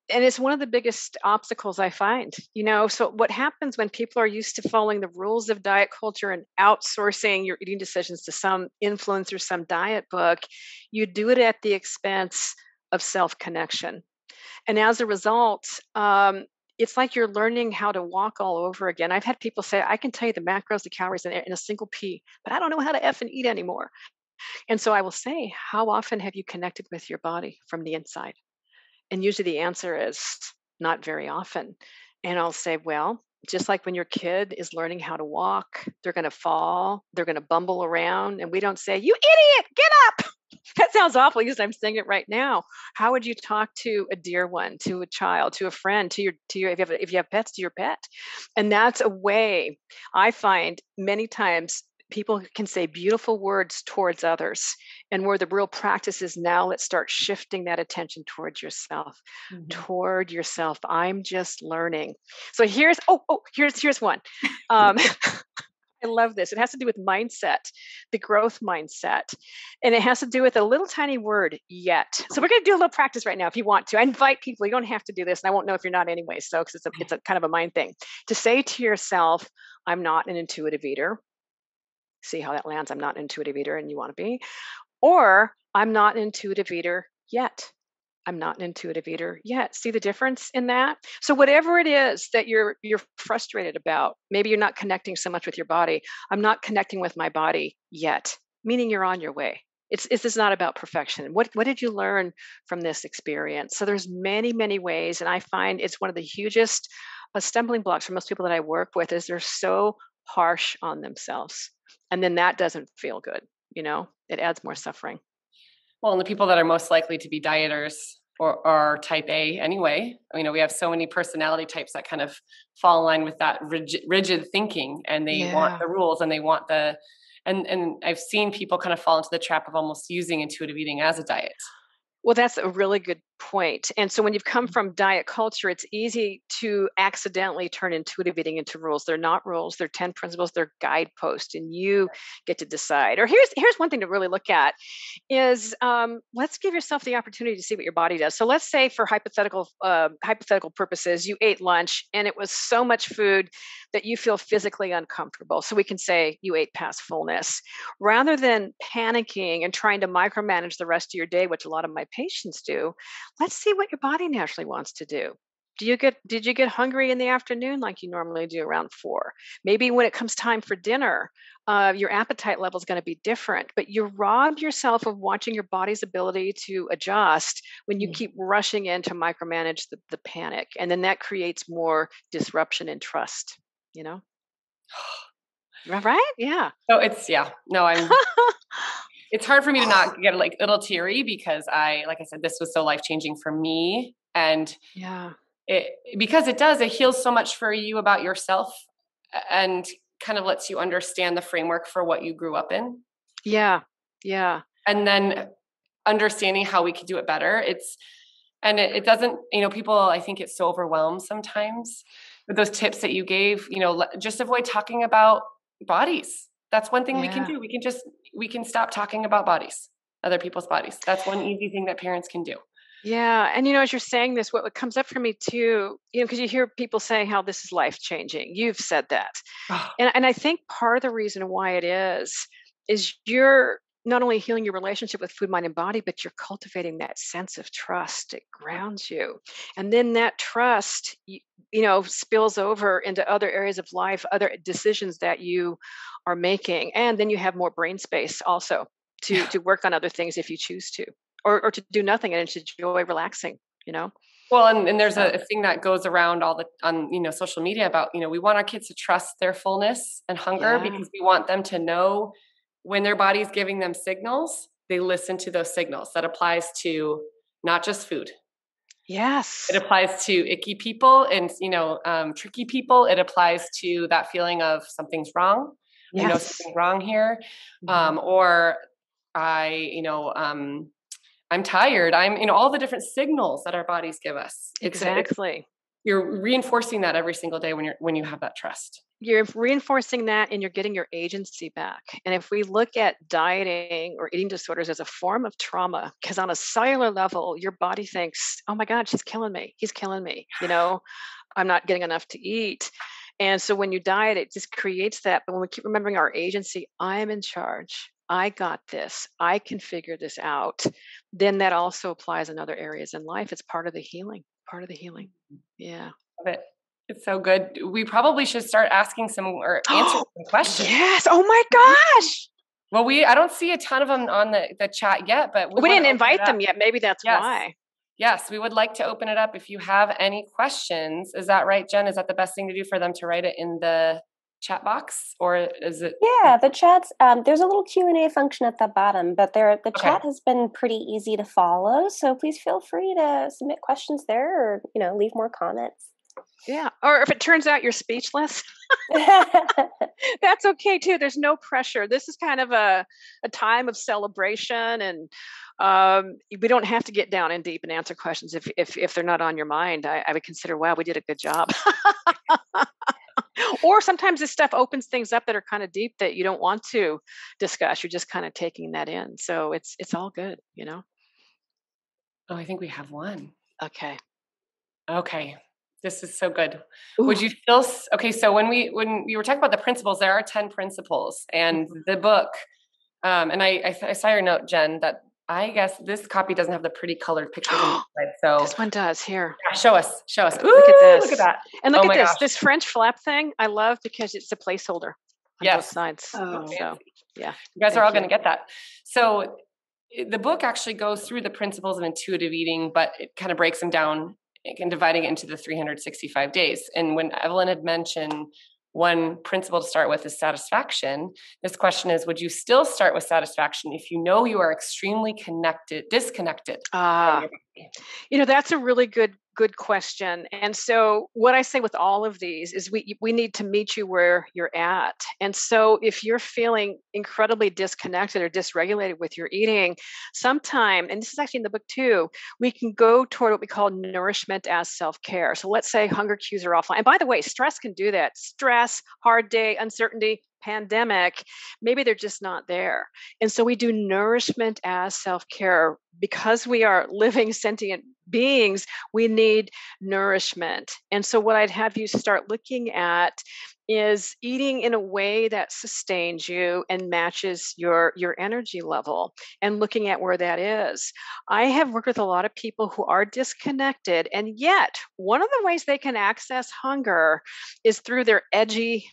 and it's one of the biggest obstacles I find, you know. So, what happens when people are used to following the rules of diet culture and outsourcing your eating decisions to some influencer, some diet book, you do it at the expense of self connection. And as a result, um, it's like you're learning how to walk all over again. I've had people say, I can tell you the macros, the calories in, in a single pea, but I don't know how to F and eat anymore. And so I will say, how often have you connected with your body from the inside? And usually the answer is not very often. And I'll say, well, just like when your kid is learning how to walk, they're going to fall, they're going to bumble around, and we don't say, You idiot, get up. That sounds awful because I'm saying it right now. How would you talk to a dear one, to a child, to a friend, to your to your if you have if you have pets, to your pet? And that's a way I find many times people can say beautiful words towards others and where the real practice is now let's start shifting that attention towards yourself mm-hmm. toward yourself i'm just learning so here's oh oh here's here's one um, I love this. It has to do with mindset, the growth mindset. And it has to do with a little tiny word, yet. So we're going to do a little practice right now if you want to. I invite people, you don't have to do this, and I won't know if you're not anyway, so because it's a, it's a kind of a mind thing. To say to yourself, I'm not an intuitive eater. See how that lands. I'm not an intuitive eater, and you want to be. Or I'm not an intuitive eater yet. I'm not an intuitive eater yet. See the difference in that? So whatever it is that you're you're frustrated about, maybe you're not connecting so much with your body. I'm not connecting with my body yet, meaning you're on your way. It's this is not about perfection. What what did you learn from this experience? So there's many many ways, and I find it's one of the hugest uh, stumbling blocks for most people that I work with is they're so harsh on themselves, and then that doesn't feel good. You know, it adds more suffering. Well, and the people that are most likely to be dieters or are type A anyway. You know, we have so many personality types that kind of fall in line with that rigid, rigid thinking, and they yeah. want the rules and they want the and and I've seen people kind of fall into the trap of almost using intuitive eating as a diet. Well, that's a really good point. And so when you've come from diet culture, it's easy to accidentally turn intuitive eating into rules. They're not rules, they're 10 principles, they're guideposts, and you get to decide. Or here's here's one thing to really look at is um, let's give yourself the opportunity to see what your body does. So let's say for hypothetical uh, hypothetical purposes, you ate lunch and it was so much food that you feel physically uncomfortable. So we can say you ate past fullness. Rather than panicking and trying to micromanage the rest of your day, which a lot of my patients do, let's see what your body naturally wants to do. Do you get did you get hungry in the afternoon like you normally do around four? Maybe when it comes time for dinner uh, your appetite level is going to be different but you rob yourself of watching your body's ability to adjust when you mm. keep rushing in to micromanage the, the panic and then that creates more disruption and trust you know? Right? Yeah. So it's yeah. No i'm it's hard for me to not get like a little teary because I, like I said, this was so life changing for me. And yeah, it because it does, it heals so much for you about yourself and kind of lets you understand the framework for what you grew up in. Yeah. Yeah. And then understanding how we could do it better. It's and it, it doesn't, you know, people I think it's so overwhelmed sometimes with those tips that you gave, you know, just avoid talking about bodies that's one thing yeah. we can do. We can just we can stop talking about bodies other people's bodies. That's one easy thing that parents can do. Yeah and you know as you're saying this what comes up for me too you know because you hear people saying how this is life changing you've said that. And, and i think part of the reason why it is is you're not only healing your relationship with food, mind, and body, but you're cultivating that sense of trust. It grounds you. And then that trust, you, you, know, spills over into other areas of life, other decisions that you are making. And then you have more brain space also to, yeah. to work on other things if you choose to, or, or to do nothing and to enjoy relaxing, you know? Well, and, and there's a, a, thing that goes around all the on you know social media about you know we want our kids to trust their fullness and hunger yeah. because we want them to know when their body's giving them signals, they listen to those signals. That applies to not just food. Yes. It applies to icky people and you know um, tricky people. It applies to that feeling of something's wrong. Yes. I know something wrong here, mm-hmm. um, or I you know um, I'm tired. I'm you know all the different signals that our bodies give us. It's, exactly. It's, you're reinforcing that every single day when you're when you have that trust you're reinforcing that and you're getting your agency back. And if we look at dieting or eating disorders as a form of trauma, because on a cellular level, your body thinks, oh my God, she's killing me. He's killing me. You know, I'm not getting enough to eat. And so when you diet, it just creates that. But when we keep remembering our agency, I'm in charge. I got this. I can figure this out. Then that also applies in other areas in life. It's part of the healing. Part of the healing. Yeah. Love it. It's so good. We probably should start asking some or answering some questions. Yes. Oh my gosh. Well, we I don't see a ton of them on the, the chat yet, but we, we didn't invite them yet. Maybe that's yes. why. Yes, we would like to open it up if you have any questions. Is that right, Jen? Is that the best thing to do for them to write it in the chat box or is it yeah the chats um, there's a little q&a function at the bottom but there the okay. chat has been pretty easy to follow so please feel free to submit questions there or you know leave more comments Yeah. Or if it turns out you're speechless, that's okay too. There's no pressure. This is kind of a, a time of celebration and um, we don't have to get down in deep and answer questions if if, if they're not on your mind. I, I would consider, wow, we did a good job. or sometimes this stuff opens things up that are kind of deep that you don't want to discuss. You're just kind of taking that in. So it's it's all good, you know. Oh, I think we have one. Okay. Okay. This is so good. Ooh. Would you still okay? So when we when you were talking about the principles, there are ten principles, and mm-hmm. the book. Um, and I, I, I saw your note, Jen, that I guess this copy doesn't have the pretty colored pictures inside. So this one does. Here, yeah, show us, show us. Ooh, look at this. Look at that. And look oh at this. Gosh. This French flap thing, I love because it's a placeholder on yes. both sides. Oh, so yeah, you guys are all going to get that. So the book actually goes through the principles of intuitive eating, but it kind of breaks them down and dividing it into the 365 days. And when Evelyn had mentioned one principle to start with is satisfaction. This question is Would you still start with satisfaction if you know you are extremely connected, disconnected? Ah, you know, that's a really good good question. And so what I say with all of these is we we need to meet you where you're at. And so if you're feeling incredibly disconnected or dysregulated with your eating, sometime and this is actually in the book too, we can go toward what we call nourishment as self-care. So let's say hunger cues are offline. And by the way, stress can do that. Stress, hard day, uncertainty, pandemic, maybe they're just not there. And so we do nourishment as self care. Because we are living sentient beings, we need nourishment. And so, what I'd have you start looking at is eating in a way that sustains you and matches your your energy level and looking at where that is i have worked with a lot of people who are disconnected and yet one of the ways they can access hunger is through their edgy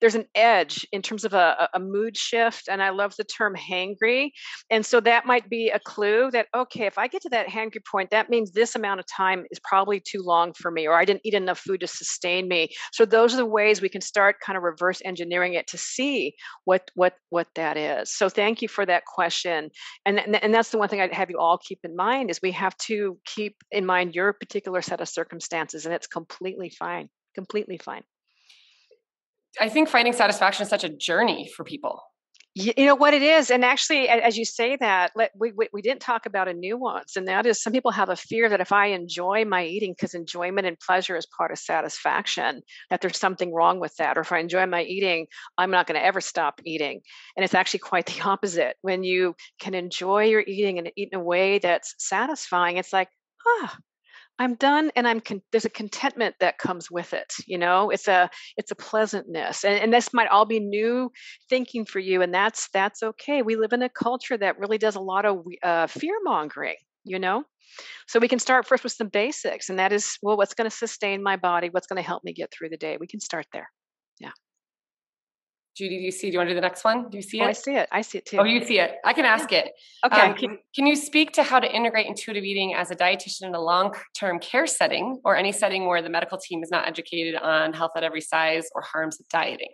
there's an edge in terms of a, a mood shift and i love the term hangry and so that might be a clue that okay if i get to that hangry point that means this amount of time is probably too long for me or i didn't eat enough food to sustain me. So those are the ways we can start kind of reverse engineering it to see what what what that is. So thank you for that question and and that's the one thing i'd have you all keep in mind is we have to keep in mind your particular set of circumstances and it's completely fine completely fine I think finding satisfaction is such a journey for people. You know what it is, and actually, as you say that, we, we, we didn't talk about a nuance, and that is some people have a fear that if I enjoy my eating, because enjoyment and pleasure is part of satisfaction, that there's something wrong with that, or if I enjoy my eating, I'm not going to ever stop eating. And it's actually quite the opposite. When you can enjoy your eating and eat in a way that's satisfying, it's like, ah, I'm done and I'm con- there's a contentment that comes with it you know? It's a it's a pleasantness and, and this might all be new thinking for you and that's that's okay. We live in a culture that really does a lot of uh, fear mongering you know? So we can start first with some basics and that is well what's going to sustain my body? What's going to help me get through the day? We can start there. Yeah Judy, do you see? Do you want to do the next one? Do you see oh, it? I see it. I see it too. Oh, you see it. I can ask it. Okay. Um, can, can you speak to how to integrate intuitive eating as a dietitian in a long term care setting or any setting where the medical team is not educated on health at every size or harms of dieting?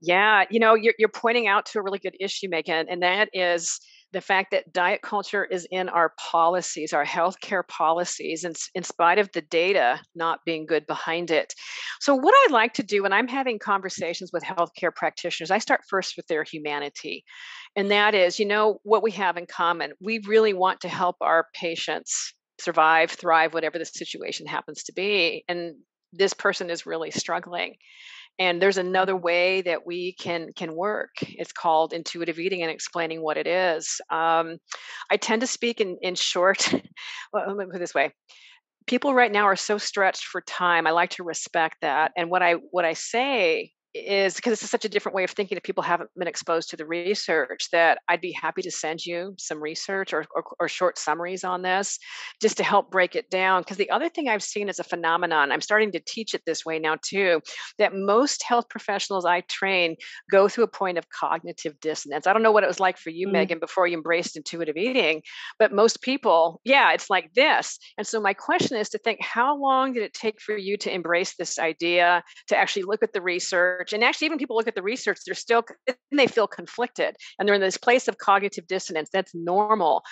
Yeah, you know, you're, you're pointing out to a really good issue, Megan, and that is the fact that diet culture is in our policies, our healthcare policies, in, in spite of the data not being good behind it. So, what I like to do when I'm having conversations with healthcare practitioners, I start first with their humanity. And that is, you know, what we have in common. We really want to help our patients survive, thrive, whatever the situation happens to be. And this person is really struggling and there's another way that we can can work. It's called intuitive eating and explaining what it is. Um, i tend to speak in in short well, let me put it this way. People right now are so stretched for time. I like to respect that. And what i what i say is because this is such a different way of thinking if people haven't been exposed to the research that i'd be happy to send you some research or, or, or short summaries on this just to help break it down. Because the other thing i've seen is a phenomenon i'm starting to teach it this way now too that most health professionals i train go through a point of cognitive dissonance. I don't know what it was like for you mm-hmm. megan before you embraced intuitive eating but most people yeah it's like this. And so my question is to think how long did it take for you to embrace this idea to actually look at the research research and actually even people look at the research they're still they feel conflicted and they're in this place of cognitive dissonance. That's normal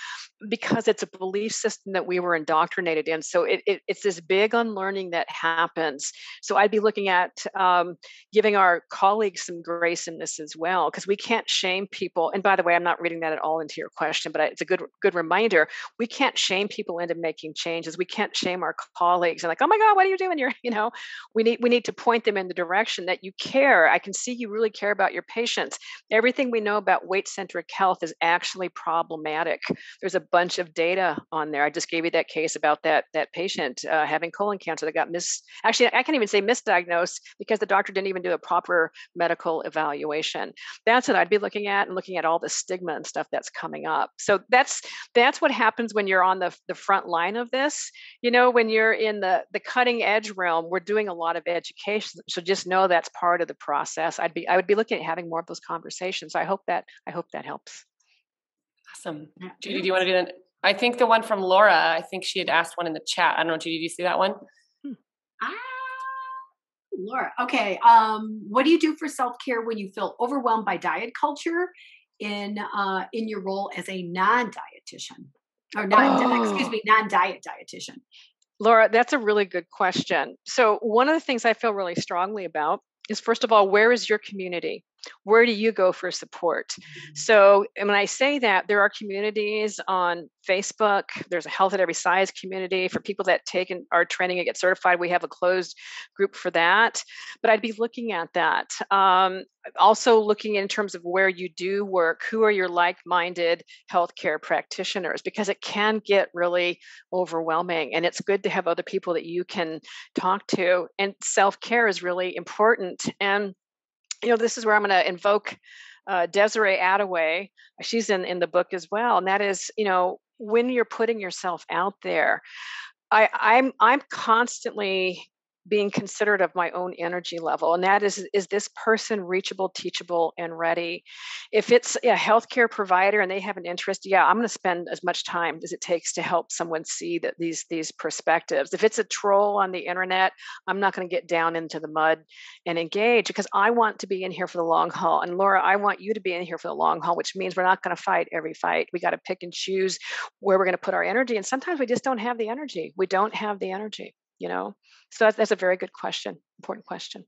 because it's a belief system that we were indoctrinated in. So it, it, it's this big unlearning that happens. So i'd be looking at um, giving our colleagues some grace in this as well because we can't shame people and by the way i'm not reading that at all into your question but it's a good good reminder we can't shame people into making changes. We can't shame our colleagues and like oh my god what are you doing? You're you know we need we need to point them in the direction that you care i can see you really care about your patients. Everything we know about weight centric health is actually problematic. There's a bunch of data on there. I just gave you that case about that that patient uh, having colon cancer that got mis actually i can't even say misdiagnosed because the doctor didn't even do a proper medical evaluation. That's what i'd be looking at and looking at all the stigma and stuff that's coming up. So that's that's what happens when you're on the, the front line of this. You know when you're in the the cutting edge realm we're doing a lot of education so just know that's part of the process i'd be i would be looking at having more of those conversations i hope that i hope that helps awesome judy do you want to do that i think the one from laura i think she had asked one in the chat i don't know judy do you see that one hmm. ah, laura okay um, what do you do for self-care when you feel overwhelmed by diet culture in uh, in your role as a non-dietitian or non oh. excuse me non-diet dietitian Laura, that's a really good question. So, one of the things I feel really strongly about is first of all, where is your community? Where do you go for support? Mm-hmm. So, when I say that, there are communities on Facebook. There's a Health at Every Size community for people that take our training and get certified. We have a closed group for that. But I'd be looking at that. Um, also, looking in terms of where you do work, who are your like minded healthcare practitioners, because it can get really overwhelming. And it's good to have other people that you can talk to. And self care is really important. And, you know, this is where I'm going to invoke uh, Desiree Adaway. She's in, in the book as well. And that is, you know, when you're putting yourself out there, I, I'm I'm constantly being considerate of my own energy level and that is is this person reachable teachable and ready? If it's a healthcare provider and they have an interest yeah i'm going to spend as much time as it takes to help someone see that these these perspectives. If it's a troll on the internet i'm not going to get down into the mud and engage because i want to be in here for the long haul. And laura i want you to be in here for the long haul which means we're not going to fight every fight. We got to pick and choose where we're going to put our energy and sometimes we just don't have the energy. We don't have the energy you know so that's, that's a very good question important question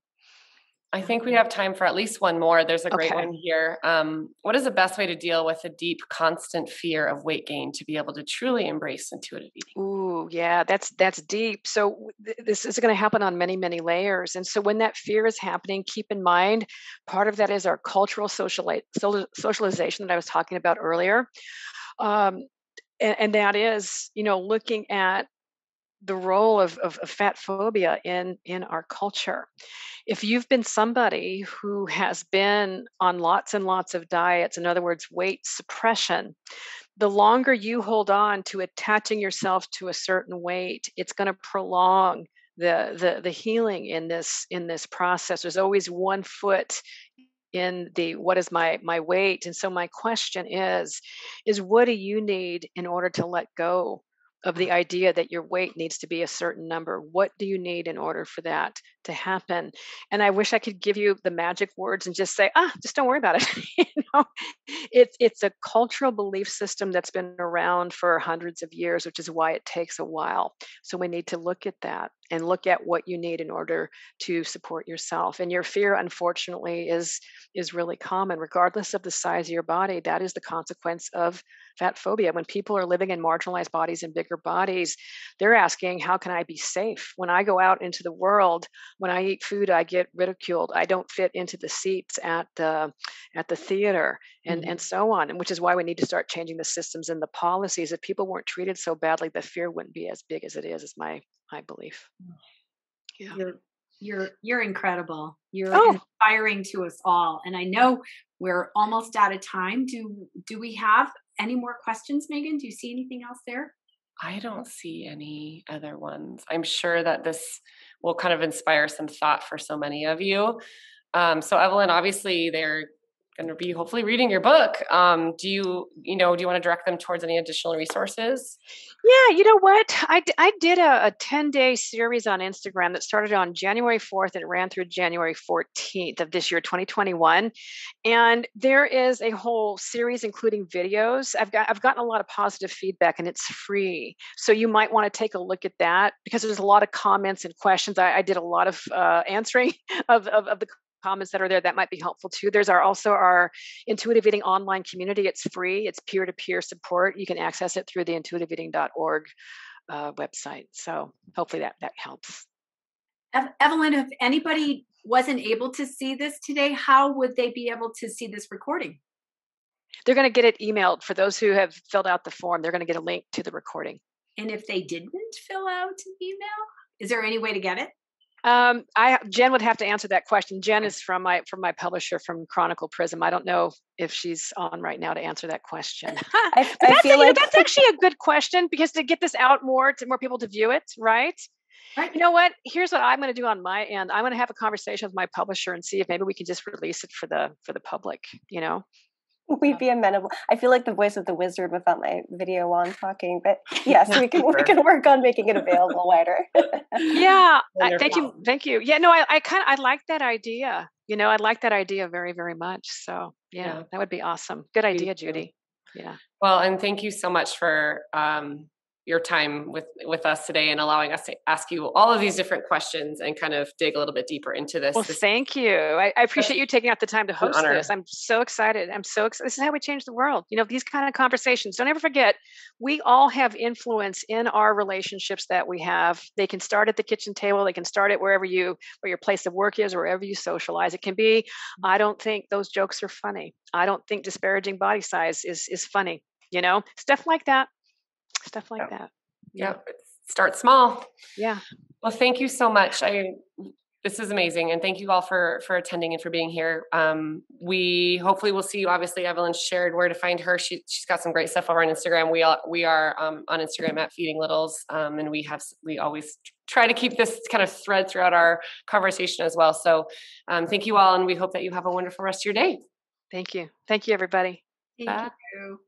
I think we have time for at least one more. There's a great okay. one here. Um, what is the best way to deal with a deep, constant fear of weight gain to be able to truly embrace intuitive eating? Ooh, yeah, that's that's deep. So th- this is going to happen on many, many layers. And so when that fear is happening, keep in mind part of that is our cultural sociali- socialization that I was talking about earlier. Um, and, and that is, you know, looking at the role of, of, of, fat phobia in in our culture. If you've been somebody who has been on lots and lots of diets in other words weight suppression the longer you hold on to attaching yourself to a certain weight it's going to prolong the, the the healing in this in this process. There's always one foot in the what is my my weight. And so my question is is what do you need in order to let go of the idea that your weight needs to be a certain number. What do you need in order for that to happen? And I wish I could give you the magic words and just say, ah, just don't worry about it. you know, it's it's a cultural belief system that's been around for hundreds of years, which is why it takes a while. So we need to look at that and look at what you need in order to support yourself. And your fear, unfortunately, is is really common, regardless of the size of your body. That is the consequence of fat phobia. When people are living in marginalized bodies and bigger bodies, they're asking, How can I be safe? When I go out into the world, when I eat food, I get ridiculed. I don't fit into the seats at the at the theater and, mm-hmm. and so on. And which is why we need to start changing the systems and the policies. If people weren't treated so badly, the fear wouldn't be as big as it is, is my my belief. Yeah. You're you're you're incredible. You're oh. inspiring to us all. And I know we're almost out of time. Do do we have any more questions, Megan? Do you see anything else there? I don't see any other ones. I'm sure that this will kind of inspire some thought for so many of you. Um, so, Evelyn, obviously, there going to be hopefully reading your book. Um, do you, you know, do you want to direct them towards any additional resources? Yeah, you know what? I, I did a, a 10 day series on Instagram that started on January 4th and ran through January 14th of this year, 2021. And there is a whole series, including videos. I've got I've gotten a lot of positive feedback and it's free. So you might want to take a look at that because there's a lot of comments and questions. I, I did a lot of uh, answering of, of, of the comments that are there that might be helpful too. There's our also our intuitive eating online community. It's free. It's peer to peer support. You can access it through the intuitiveeating.org uh, website. So hopefully that that helps. Evelyn, if anybody wasn't able to see this today, how would they be able to see this recording? They're going to get it emailed for those who have filled out the form. They're going to get a link to the recording. And if they didn't fill out an email, is there any way to get it? Um, I Jen would have to answer that question. Jen is from my from my publisher from Chronicle Prism. I don't know if she's on right now to answer that question. I, I feel a, like that's actually a good question because to get this out more to more people to view it, right? Right. You know what? Here's what I'm going to do on my end. I'm going to have a conversation with my publisher and see if maybe we can just release it for the for the public. You know. We'd be amenable. I feel like the voice of the wizard without my video on talking, but yes, we can we can work on making it available wider. yeah, I, thank you, thank you. Yeah, no, I, I kind of I like that idea. You know, I like that idea very very much. So yeah, yeah. that would be awesome. Good idea, Judy. Yeah. Well, and thank you so much for um, your time with with us today and allowing us to ask you all of these different questions and kind of dig a little bit deeper into this. Well, this, thank you. I, I appreciate you taking out the time to host this. I'm so excited. I'm so excited. This is how we change the world. You know, these kind of conversations. Don't ever forget, we all have influence in our relationships that we have. They can start at the kitchen table. They can start at wherever you where your place of work is, wherever you socialize. It can be. Mm-hmm. I don't think those jokes are funny. I don't think disparaging body size is is funny. You know, stuff like that stuff like that. Yeah. Start small. Yeah. Well, thank you so much. I this is amazing and thank you all for for attending and for being here um, we hopefully will see you obviously evelyn shared where to find her she, she's got some great stuff over on instagram we all we are um, on instagram at feeding littles um, and we have we always try to keep this kind of thread throughout our conversation as well so um, thank you all and we hope that you have a wonderful rest of your day thank you thank you everybody thank Bye. you